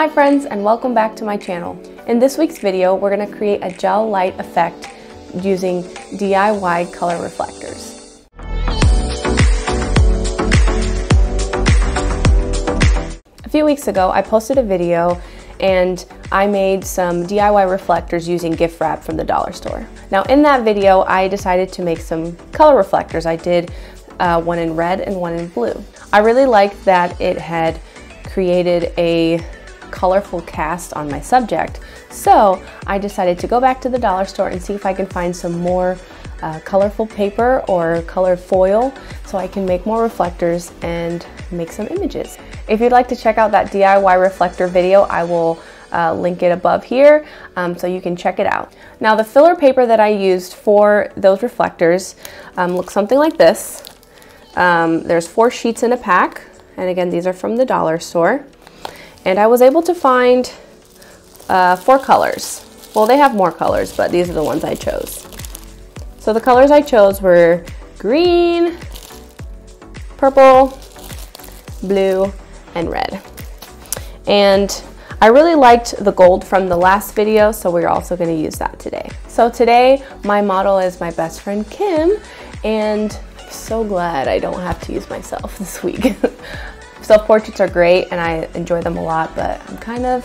Hi friends and welcome back to my channel. In this week's video we're going to create a gel light effect using DIY color reflectors. A few weeks ago I posted a video and I made some DIY reflectors using gift wrap from the dollar store. Now in that video I decided to make some color reflectors. I did uh, one in red and one in blue. I really liked that it had created a colorful cast on my subject. So I decided to go back to the dollar store and see if I can find some more uh, colorful paper or colored foil so I can make more reflectors and make some images. If you'd like to check out that DIY reflector video, I will uh, link it above here um, so you can check it out. Now the filler paper that I used for those reflectors um, looks something like this. Um, there's four sheets in a pack and again these are from the dollar store. And I was able to find uh, four colors. Well, they have more colors, but these are the ones I chose. So the colors I chose were green, purple, blue, and red. And I really liked the gold from the last video, so we're also gonna use that today. So today, my model is my best friend Kim, and I'm so glad I don't have to use myself this week. Self-portraits are great and I enjoy them a lot, but I'm kind of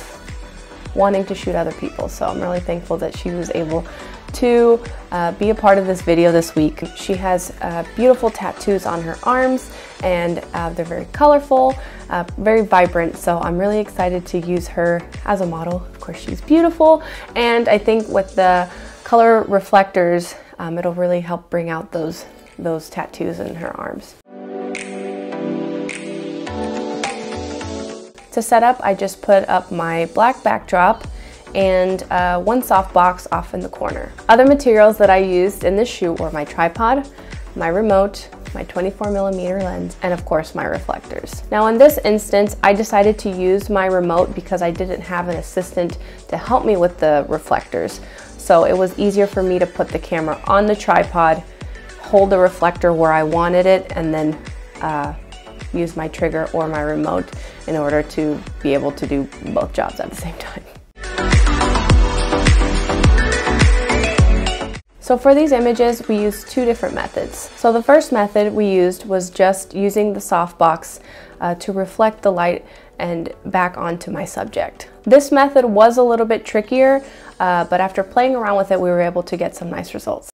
wanting to shoot other people. So I'm really thankful that she was able to uh, be a part of this video this week. She has uh, beautiful tattoos on her arms and uh, they're very colorful, uh, very vibrant. So I'm really excited to use her as a model. Of course, she's beautiful. And I think with the color reflectors, um, it'll really help bring out those, those tattoos in her arms. To set up, I just put up my black backdrop and uh, one soft box off in the corner. Other materials that I used in this shoot were my tripod, my remote, my 24 millimeter lens, and of course my reflectors. Now in this instance, I decided to use my remote because I didn't have an assistant to help me with the reflectors. So it was easier for me to put the camera on the tripod, hold the reflector where I wanted it, and then uh, use my trigger or my remote in order to be able to do both jobs at the same time. So for these images, we used two different methods. So the first method we used was just using the softbox uh, to reflect the light and back onto my subject. This method was a little bit trickier, uh, but after playing around with it, we were able to get some nice results.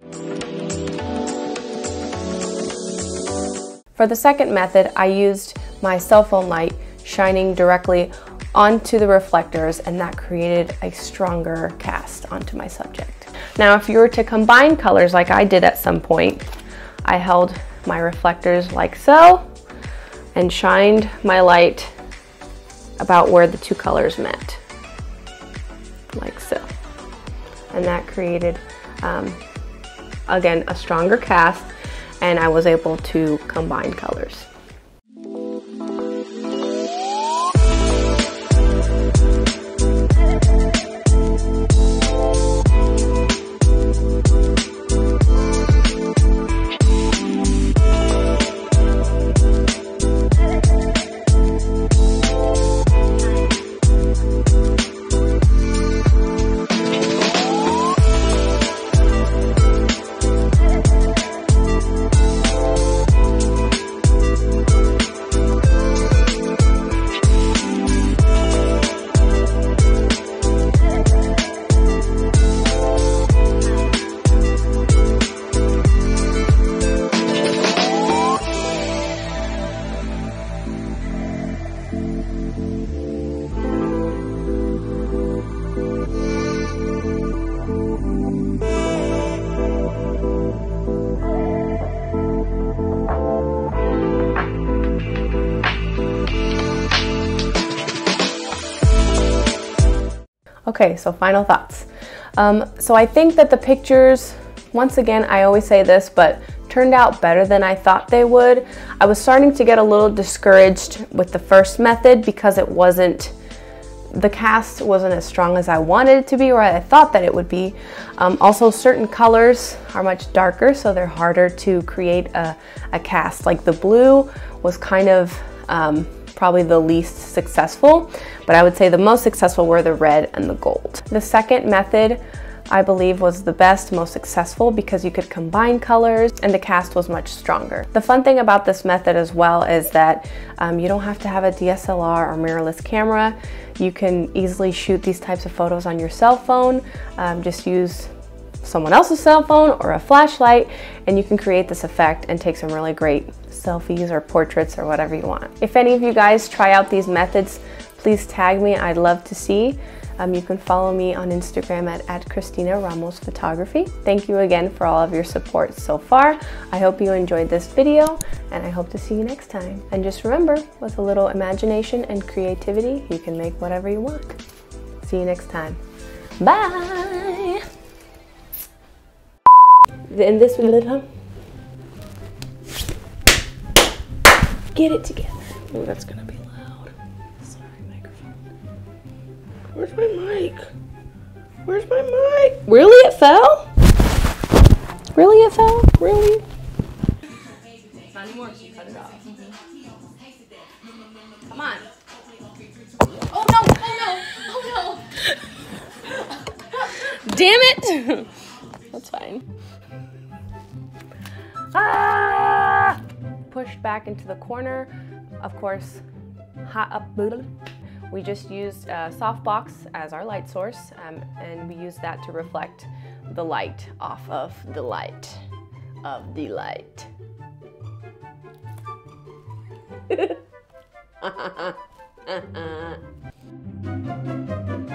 For the second method, I used my cell phone light shining directly onto the reflectors and that created a stronger cast onto my subject. Now if you were to combine colors like I did at some point, I held my reflectors like so and shined my light about where the two colors met, like so. And that created, um, again, a stronger cast and I was able to combine colors. Okay, so final thoughts. Um, so I think that the pictures, once again, I always say this, but turned out better than I thought they would. I was starting to get a little discouraged with the first method because it wasn't, the cast wasn't as strong as I wanted it to be or I thought that it would be. Um, also, certain colors are much darker, so they're harder to create a, a cast. Like the blue was kind of um, probably the least successful, but I would say the most successful were the red and the gold. The second method I believe was the best, most successful because you could combine colors and the cast was much stronger. The fun thing about this method as well is that um, you don't have to have a DSLR or mirrorless camera. You can easily shoot these types of photos on your cell phone. Um, just use someone else's cell phone or a flashlight and you can create this effect and take some really great selfies or portraits or whatever you want. If any of you guys try out these methods, please tag me. I'd love to see. Um, you can follow me on Instagram at, at Christina Ramos Photography. Thank you again for all of your support so far. I hope you enjoyed this video and I hope to see you next time. And just remember, with a little imagination and creativity, you can make whatever you want. See you next time. Bye! In this little get it together. Oh, that's gonna be loud. Sorry, microphone. Where's my mic? Where's my mic? Really, it fell? Really, it fell? Really? Come on. Oh no, oh no, oh no. Damn it. That's fine. Pushed back into the corner. Of course, hot up. We just used a softbox as our light source um, and we used that to reflect the light off of the light of the light.